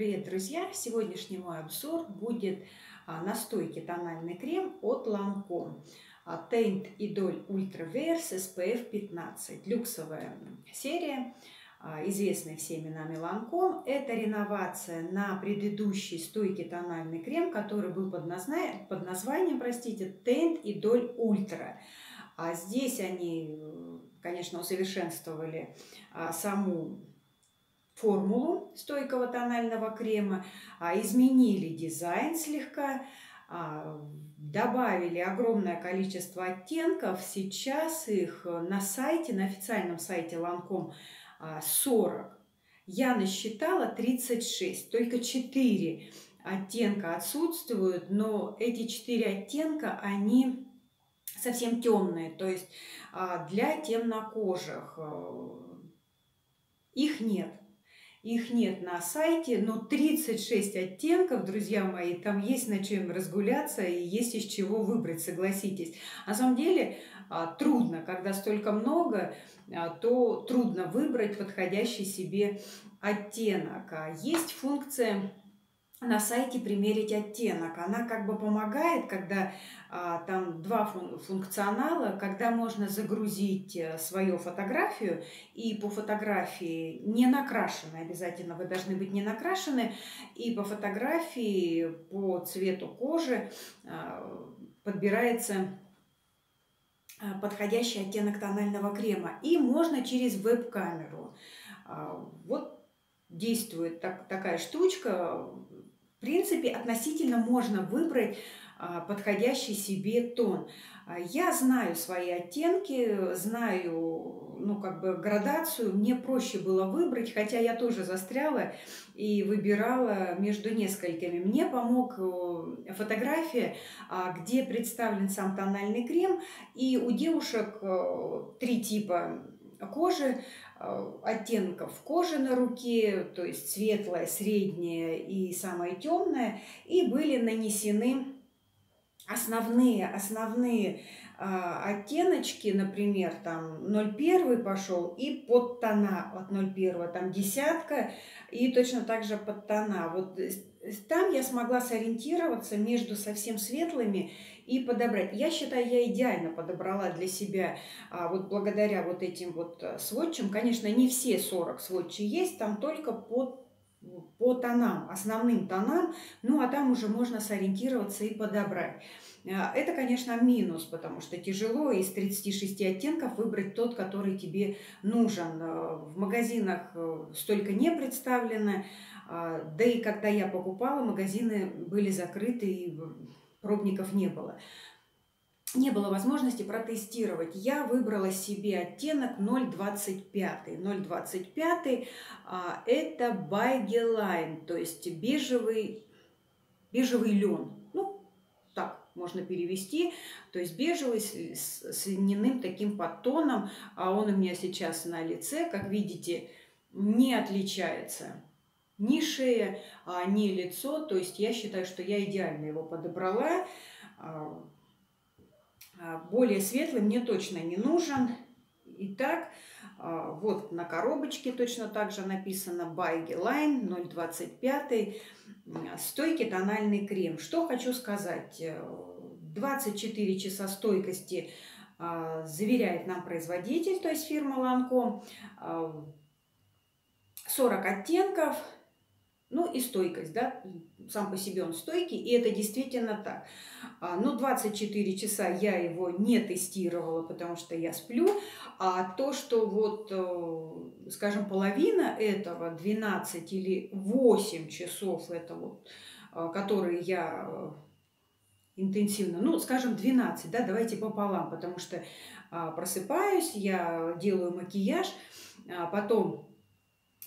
Привет, друзья! Сегодняшний мой обзор будет а, настойки тональный крем от Lancome. Taint Idol Ultra Wears SPF 15. Люксовая серия, а, известный всеми нами Lancome. Это реновация на предыдущий стойкий тональный крем, который был под, назна... под названием, простите, Taint Idol Ultra. А здесь они, конечно, усовершенствовали а, саму формулу стойкого тонального крема, а, изменили дизайн слегка, а, добавили огромное количество оттенков. Сейчас их на сайте, на официальном сайте Ланком 40. Я насчитала 36, только 4 оттенка отсутствуют, но эти 4 оттенка, они совсем темные, то есть а, для темнокожих э, их нет. Их нет на сайте, но 36 оттенков, друзья мои, там есть на чем разгуляться и есть из чего выбрать, согласитесь. На самом деле а, трудно, когда столько много, а, то трудно выбрать подходящий себе оттенок. А есть функция на сайте примерить оттенок. Она как бы помогает, когда а, там два фун функционала, когда можно загрузить э, свою фотографию и по фотографии не накрашены, обязательно вы должны быть не накрашены, и по фотографии по цвету кожи а, подбирается а, подходящий оттенок тонального крема. И можно через веб-камеру. А, вот действует так, такая штучка в принципе, относительно можно выбрать а, подходящий себе тон. А, я знаю свои оттенки, знаю, ну, как бы градацию. Мне проще было выбрать, хотя я тоже застряла и выбирала между несколькими. Мне помог э, фотография, а, где представлен сам тональный крем. И у девушек э, три типа кожи, э, оттенков кожи на руке, то есть светлая, средняя и самая темная, и были нанесены основные, основные а, оттеночки, например, там 0,1 пошел и под тона от 0,1, там десятка и точно так же под тона. Вот там я смогла сориентироваться между совсем светлыми и подобрать. Я считаю, я идеально подобрала для себя, а, вот благодаря вот этим вот э, сводчам. Конечно, не все 40 сводчи есть, там только по, по тонам, основным тонам, ну а там уже можно сориентироваться и подобрать. А, это, конечно, минус, потому что тяжело из 36 оттенков выбрать тот, который тебе нужен. Э, в магазинах э, столько не представлено, а, да и когда я покупала, магазины были закрыты и пробников не было. Не было возможности протестировать. Я выбрала себе оттенок 0,25. 0,25 а, это Байгелайн, то есть бежевый, бежевый лен. Ну, так можно перевести. То есть бежевый с, с, с льняным таким подтоном. А он у меня сейчас на лице, как видите, не отличается ни шея, а ни лицо. То есть я считаю, что я идеально его подобрала. А, а, более светлый мне точно не нужен. Итак, вот на коробочке точно так же написано Байги Line 025 стойкий тональный крем. Что хочу сказать. 24 часа стойкости заверяет нам производитель, то есть фирма Lancome. 40 оттенков, ну и стойкость, да, сам по себе он стойкий, и это действительно так. А, но 24 часа я его не тестировала, потому что я сплю, а то, что вот, э, скажем, половина этого, 12 или 8 часов, это вот, э, которые я э, интенсивно, ну, скажем, 12, да, давайте пополам, потому что а, просыпаюсь, я делаю макияж, а потом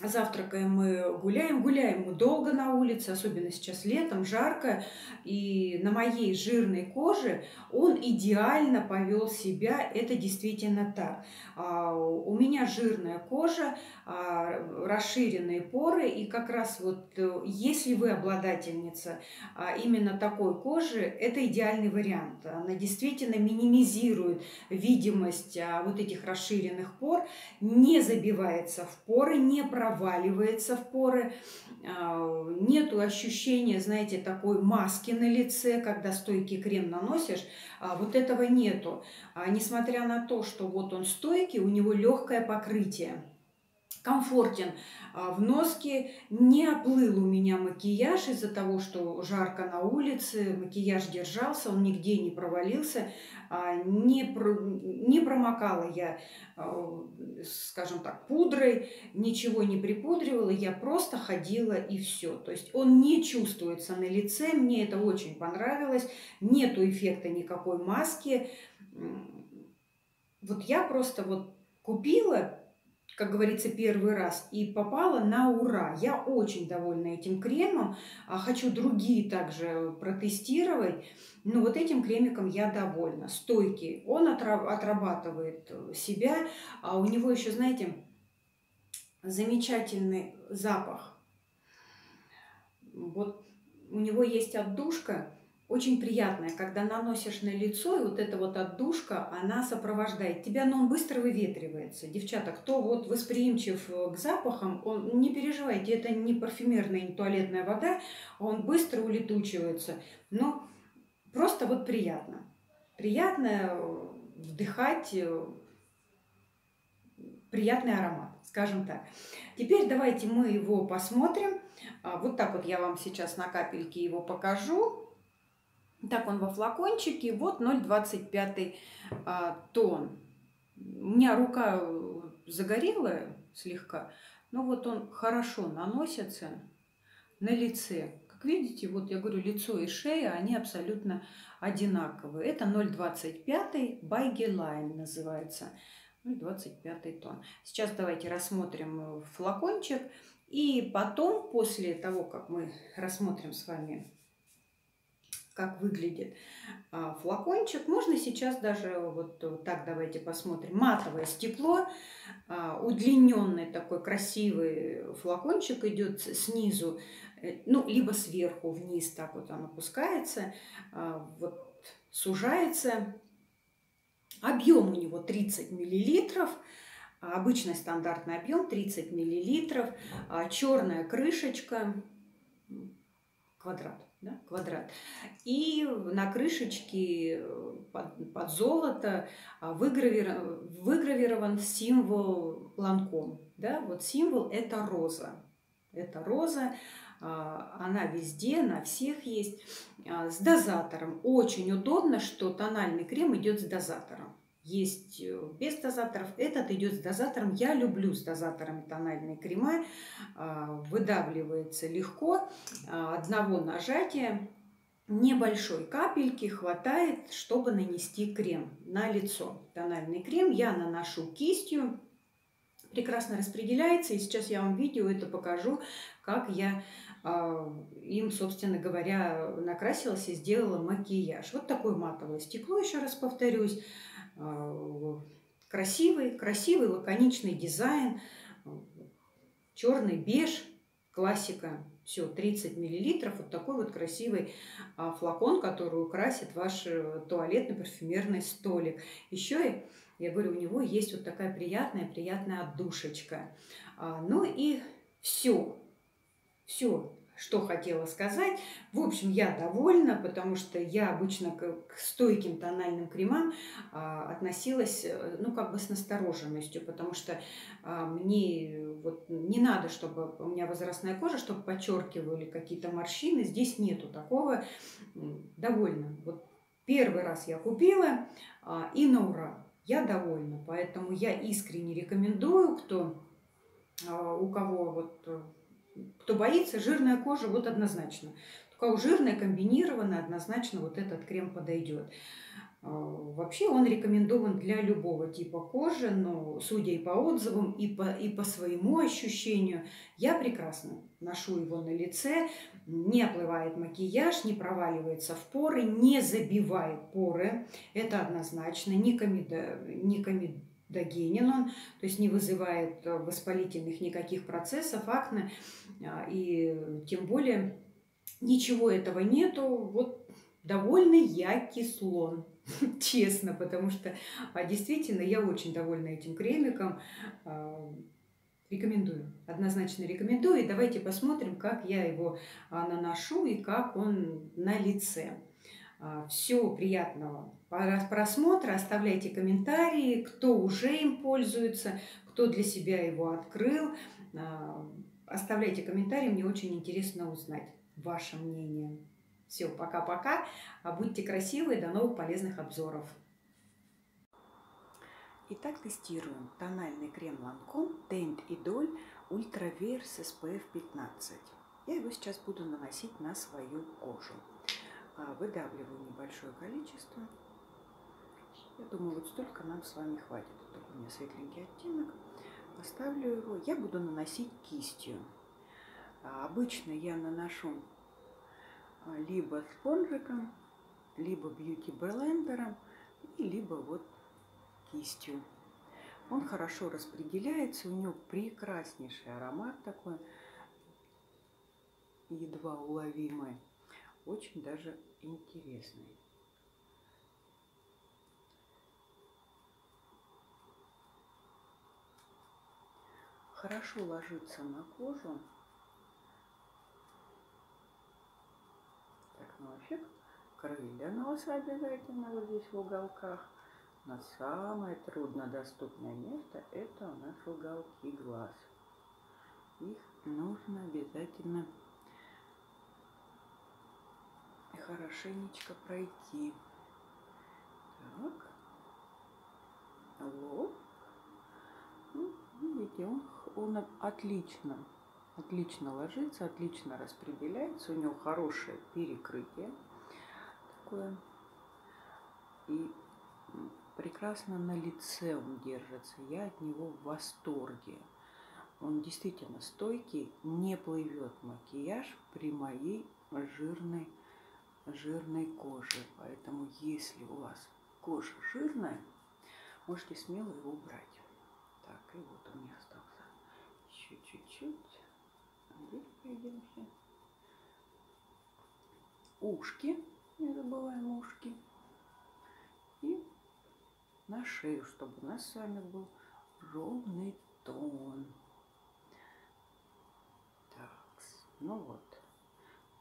Завтракаем мы, гуляем, гуляем мы долго на улице, особенно сейчас летом, жарко. И на моей жирной коже он идеально повел себя, это действительно так. А, у меня жирная кожа, а, расширенные поры, и как раз вот э, если вы обладательница а, именно такой кожи, это идеальный вариант. Она действительно минимизирует видимость вот этих расширенных пор, не забивается в поры, не проникает проваливается в поры, а, нету ощущения, знаете, такой маски на лице, когда стойкий крем наносишь, а, вот этого нету. Несмотря на то, что вот он стойкий, у него легкое покрытие комфортен в носке, не оплыл у меня макияж из-за того, что жарко на улице, макияж держался, он нигде не провалился, не, про, не промокала я, скажем так, пудрой, ничего не припудривала, я просто ходила и все. То есть он не чувствуется на лице, мне это очень понравилось, нету эффекта никакой маски. Вот я просто вот купила, как говорится, первый раз и попала на ура. Я очень довольна этим кремом. А хочу другие также протестировать. Но вот этим кремиком я довольна. Стойкий. Он отрабатывает себя. А у него еще, знаете, замечательный запах. Вот у него есть отдушка очень приятная, когда наносишь на лицо, и вот эта вот отдушка, она сопровождает тебя, но он быстро выветривается. Девчата, кто вот восприимчив к запахам, он, не переживайте, это не парфюмерная, не туалетная вода, он быстро улетучивается, но просто вот приятно. Приятно вдыхать приятный аромат, скажем так. Теперь давайте мы его посмотрим. А, вот так вот я вам сейчас на капельке его покажу. Так он во флакончике, вот 0,25 а, тон. У меня рука загорелая слегка, но вот он хорошо наносится на лице. Как видите, вот я говорю, лицо и шея, они абсолютно одинаковые. Это 0,25 Байгелайн называется. 0,25 тон. Сейчас давайте рассмотрим э, флакончик. И потом, после того, как мы рассмотрим с вами как выглядит а, флакончик. Можно сейчас даже вот, так давайте посмотрим. Матовое стекло, а, удлиненный такой красивый флакончик идет снизу, э, ну, либо сверху вниз, так вот он опускается, а, вот сужается. Объем у него 30 миллилитров. Обычный стандартный объем 30 миллилитров. Черная крышечка, квадрат да, квадрат. И на крышечке э, под, под золото а, выгравирован, выгравирован символ ланком. Да? Вот символ – это роза. Это роза, а, она везде, на всех есть, а, с дозатором. Очень удобно, что тональный крем идет с дозатором есть э, без дозаторов. Этот идет с дозатором. Я люблю с дозатором тональные крема. А, выдавливается легко. А, одного нажатия небольшой капельки хватает, чтобы нанести крем на лицо. Тональный крем я наношу кистью. Прекрасно распределяется. И сейчас я вам видео это покажу, как я а, им, собственно говоря, накрасилась и сделала макияж. Вот такое матовое стекло, еще раз повторюсь. А, красивый, красивый лаконичный дизайн, черный беж, классика. Все, 30 миллилитров, вот такой вот красивый а, флакон, который украсит ваш э, туалетный парфюмерный столик. Еще, я говорю, у него есть вот такая приятная, приятная отдушечка. А, ну и все, все, что хотела сказать. В общем, я довольна, потому что я обычно к стойким тональным кремам а, относилась, э, ну, как бы с настороженностью, потому что а, мне вот не надо, чтобы у меня возрастная кожа, чтобы подчеркивали какие-то морщины. Здесь нету такого. Довольна. Вот первый раз я купила, а, и на ура. Я довольна. Поэтому я искренне рекомендую, кто, у кого вот э, кто боится, жирная кожа, вот однозначно. У кого жирная, комбинированная, однозначно вот этот крем подойдет. А, вообще он рекомендован для любого типа кожи, но судя и по отзывам, и по, и по своему ощущению, я прекрасно ношу его на лице, не оплывает макияж, не проваливается в поры, не забивает поры, это однозначно, не, комедо, не комедо догенен он, то есть не вызывает э, воспалительных никаких процессов, акне, а, и тем более ничего этого нету, вот довольный я кислон, честно, потому что а, действительно я очень довольна этим кремиком, а, Рекомендую, однозначно рекомендую. Давайте посмотрим, как я его наношу и как он на лице. А, Всего приятного просмотра, оставляйте комментарии, кто уже им пользуется, кто для себя его открыл. А, оставляйте комментарии, мне очень интересно узнать ваше мнение. Все, пока-пока. Будьте красивы, до новых полезных обзоров. Итак, тестируем тональный крем Lancome Teint Idol Ultra Wear SPF 15. Я его сейчас буду наносить на свою кожу. А, выдавливаю небольшое количество. Я думаю, вот столько нам с вами хватит. Вот такой у меня светленький оттенок. Оставлю его. Я буду наносить кистью. А, обычно я наношу а, либо спонжиком, либо бьюти-блендером, либо вот кистью. Он хорошо распределяется, у него прекраснейший аромат такой, едва уловимый, очень даже интересный. Хорошо ложится на кожу. Так, ну вообще крылья носа обязательно вот здесь в уголках. Но самое труднодоступное место – это у нас уголки глаз. Их нужно обязательно хорошенечко пройти. Так. Лоб. Ну, видите, он, он отлично, отлично ложится, отлично распределяется. У него хорошее перекрытие такое. И прекрасно на лице он держится. Я от него в восторге. Он действительно стойкий, не плывет макияж при моей жирной, жирной коже. Поэтому, если у вас кожа жирная, можете смело его убрать. Так, и вот у меня остался еще чуть-чуть. Здесь пройдемся. Ушки, не забываем ушки. И на шею, чтобы у нас с вами был ровный тон. Так, ну вот.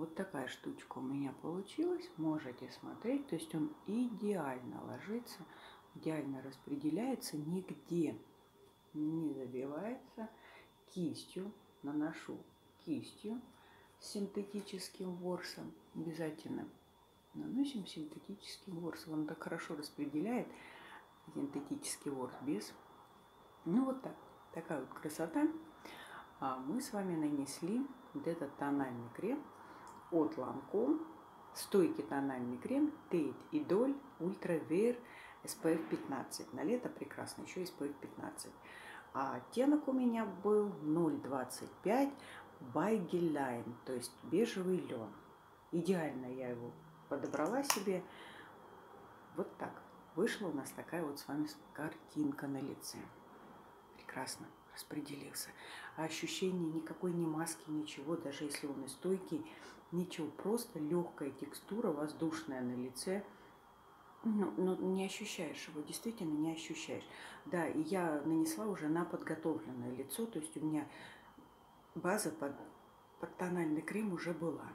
Вот такая штучка у меня получилась. Можете смотреть. То есть он идеально ложится, идеально распределяется, нигде не забивается. Кистью наношу кистью с синтетическим ворсом. Обязательно наносим синтетическим ворсом. Он так хорошо распределяет синтетический ворс без. Ну вот так, такая вот красота. А мы с вами нанесли вот этот тональный крем от Lancome. Стойкий тональный крем Tate Idol Ultra Wear SPF 15. На лето прекрасно, еще SPF 15. А оттенок у меня был 0,25 Baggy Line, то есть бежевый лен. Идеально я его подобрала себе. Вот так вышла у нас такая вот с вами картинка на лице. Прекрасно распределился. А ощущение никакой не маски, ничего, даже если он и стойкий, ничего, просто легкая текстура, воздушная на лице. Ну, ну, не ощущаешь его, действительно не ощущаешь. Да, и я нанесла уже на подготовленное лицо, то есть у меня база под, под тональный крем уже была.